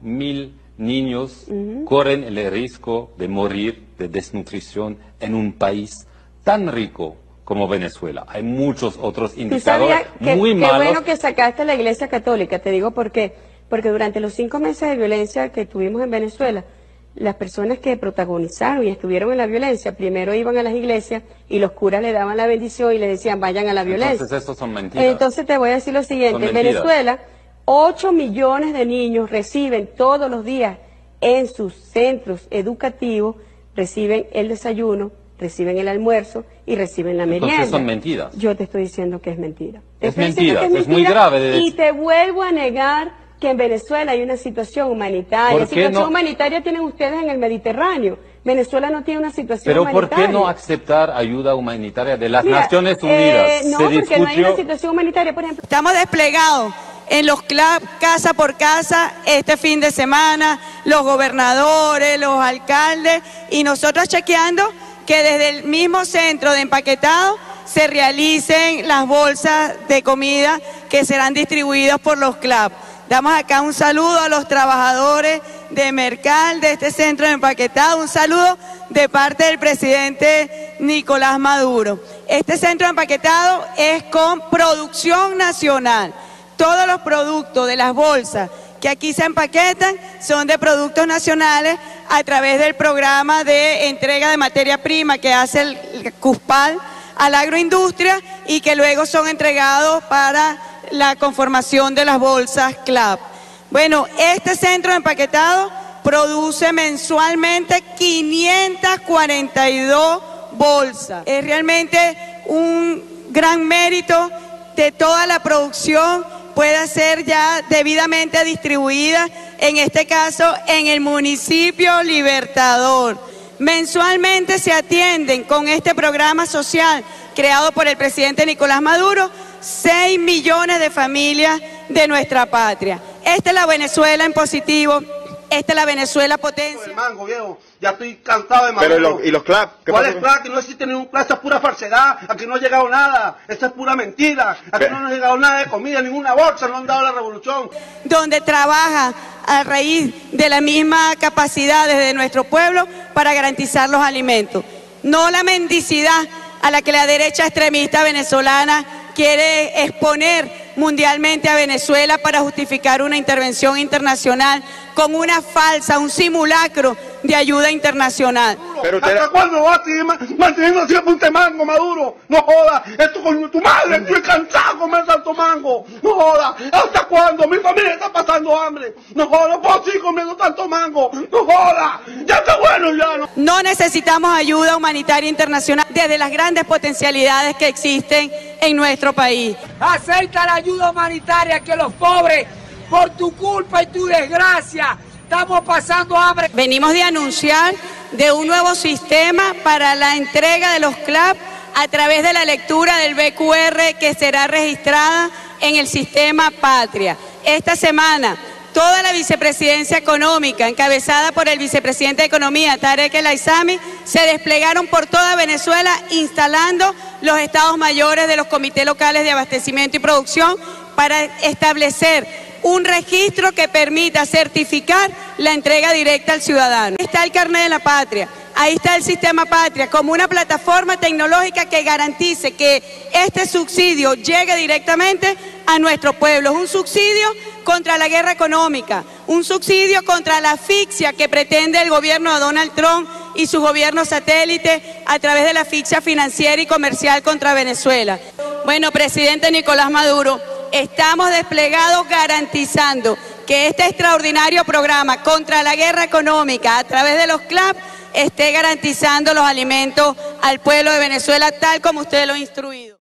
mil niños corren el riesgo de morir de desnutrición en un país tan rico como Venezuela. Hay muchos otros indicadores que, muy qué malos. bueno que sacaste la Iglesia Católica, te digo por qué. Porque durante los cinco meses de violencia que tuvimos en Venezuela, las personas que protagonizaron y estuvieron en la violencia, primero iban a las iglesias y los curas le daban la bendición y le decían vayan a la violencia. Entonces estos son mentiras. Entonces te voy a decir lo siguiente, en. Venezuela 8 millones de niños reciben todos los días en sus centros educativos, reciben el desayuno, reciben el almuerzo y reciben la Entonces merienda. son mentiras. Yo te estoy diciendo que es mentira. Te Es mentira, es muy grave de Y te vuelvo a negar que en Venezuela hay una situación humanitaria. ¿Por qué situación no? humanitaria tienen ustedes en el Mediterráneo. Venezuela no tiene una situación Pero ¿por humanitaria. qué no aceptar ayuda humanitaria de las Mira, Naciones eh, Unidas? no, Se porque no hay una situación humanitaria, por ejemplo. Estamos desplegados en los clubs casa por casa este fin de semana, los gobernadores, los alcaldes y nosotros chequeando que desde el mismo centro de empaquetado se realicen las bolsas de comida que serán distribuidas por los clubs. Damos acá un saludo a los trabajadores de Mercal, de este centro de empaquetado, un saludo de parte del presidente Nicolás Maduro. Este centro de empaquetado es con producción nacional. Todos los productos de las bolsas que aquí se empaquetan son de productos nacionales a través del programa de entrega de materia prima que hace el CUSPAL a la agroindustria y que luego son entregados para la conformación de las bolsas CLAP. Bueno, este centro de empaquetado produce mensualmente 542 bolsas. Es realmente un gran mérito de toda la producción pueda ser ya debidamente distribuida, en este caso en el municipio Libertador. Mensualmente se atienden con este programa social creado por el presidente Nicolás Maduro 6 millones de familias de nuestra patria. Esta es la Venezuela en positivo, esta es la Venezuela potencia. El mango, viejo. Ya estoy cansado de mango. Pero ¿y los, y los clubs? ¿Qué ¿Cuál es plan? Que no existe ningún plan, esto es pura falsedad. Aquí no ha llegado nada. Esto es pura mentira. Aquí Pe- no nos ha llegado nada de comida, ninguna bolsa, no han dado la revolución. donde trabaja a raíz de la misma capacidad de nuestro pueblo para garantizar los alimentos. No la mendicidad a la que la derecha extremista venezolana quiere exponer mundialmente a Venezuela para justificar una intervención internacional con una falsa, un simulacro de ayuda internacional. Pero usted- ¿Hasta cuándo vas a seguir ma- manteniendo siempre un mango maduro? No joda. Esto con tu madre, estoy cansado de comer tanto mango. No joda. ¿Hasta cuándo? Mi familia está pasando hambre. No joda, no puedo seguir comiendo tanto mango. No joda. Ya está bueno ya. No. No necesitamos ayuda humanitaria internacional desde las grandes potencialidades que existen en nuestro país. Acepta la ayuda humanitaria que los pobres, por tu culpa y tu desgracia, estamos pasando hambre. Venimos de anunciar de un nuevo sistema para la entrega de los CLAP a través de la lectura del BQR que será registrada en el sistema Patria. Esta semana, toda la vicepresidencia económica, encabezada por el vicepresidente de Economía, Tarek El Aizami, se desplegaron por toda Venezuela instalando los estados mayores de los comités locales de abastecimiento y producción para establecer un registro que permita certificar la entrega directa al ciudadano. Está el carnet de la patria, ahí está el sistema patria, como una plataforma tecnológica que garantice que este subsidio llegue directamente a nuestro pueblo. Es un subsidio contra la guerra económica, un subsidio contra la asfixia que pretende el gobierno de Donald Trump y su gobierno satélite a través de la asfixia financiera y comercial contra Venezuela. Bueno, presidente Nicolás Maduro, estamos desplegados garantizando que este extraordinario programa contra la guerra económica a través de los CLAP esté garantizando los alimentos al pueblo de Venezuela tal como usted lo ha instruido.